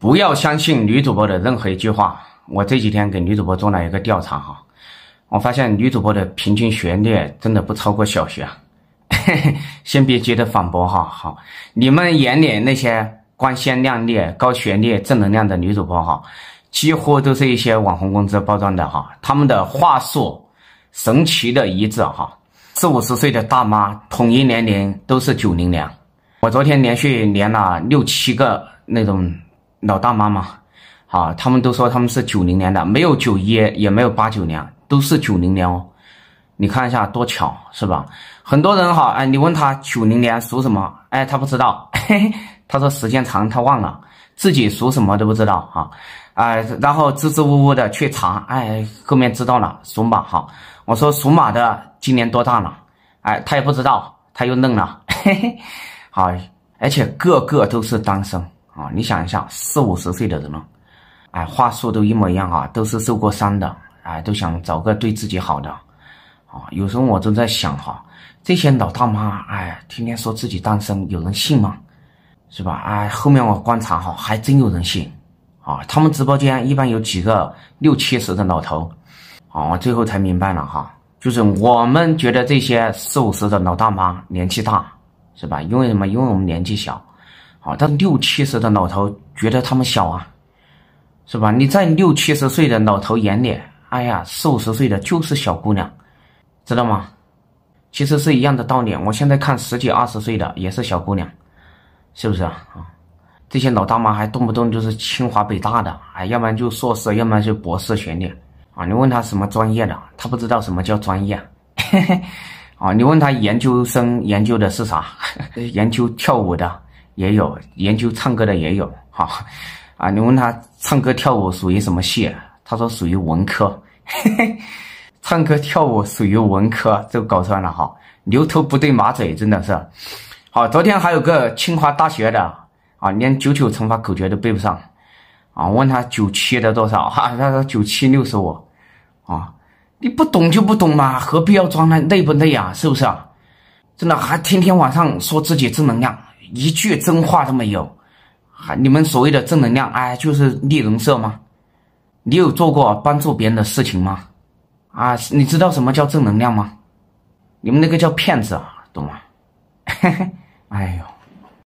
不要相信女主播的任何一句话。我这几天给女主播做了一个调查哈，我发现女主播的平均学历真的不超过小学。先别急着反驳哈，好，你们眼里那些光鲜亮丽、高学历、正能量的女主播哈，几乎都是一些网红公司包装的哈，他们的话术神奇的一致哈，四五十岁的大妈统一年龄都是九零年。我昨天连续连了六七个那种老大妈嘛，好，他们都说他们是九零年的，没有九一，也没有八九年，都是九零年哦。你看一下多巧是吧？很多人哈，哎，你问他九零年属什么，哎，他不知道，嘿嘿，他说时间长他忘了，自己属什么都不知道哈，哎，然后支支吾吾的去查，哎，后面知道了属马哈，我说属马的今年多大了，哎，他也不知道，他又愣了，嘿嘿。好，而且个个都是单身。啊！你想一下，四五十岁的人了，哎，话术都一模一样啊，都是受过伤的，哎，都想找个对自己好的，啊，有时候我都在想哈，这些老大妈，哎，天天说自己单身，有人信吗？是吧？哎，后面我观察哈，还真有人信，啊，他们直播间一般有几个六七十的老头，啊，我最后才明白了哈，就是我们觉得这些四五十的老大妈年纪大。是吧？因为什么？因为我们年纪小，好，但六七十的老头觉得他们小啊，是吧？你在六七十岁的老头眼里，哎呀，四五十岁的就是小姑娘，知道吗？其实是一样的道理。我现在看十几二十岁的也是小姑娘，是不是啊？啊，这些老大妈还动不动就是清华北大的，哎，要不然就硕士，要不然就博士学历啊。你问他什么专业的，他不知道什么叫专业。嘿嘿。啊，你问他研究生研究的是啥？研究跳舞的也有，研究唱歌的也有。哈，啊，你问他唱歌跳舞属于什么系？他说属于文科。嘿 嘿唱歌跳舞属于文科，就搞错了哈。牛头不对马嘴，真的是。好，昨天还有个清华大学的啊，连九九乘法口诀都背不上。啊，问他九七的多少？哈，他说九七六十五。啊。你不懂就不懂嘛，何必要装呢累不累啊？是不是啊？真的还天天晚上说自己正能量，一句真话都没有。还你们所谓的正能量，哎，就是立人设吗？你有做过帮助别人的事情吗？啊，你知道什么叫正能量吗？你们那个叫骗子啊，懂吗？嘿嘿，哎呦。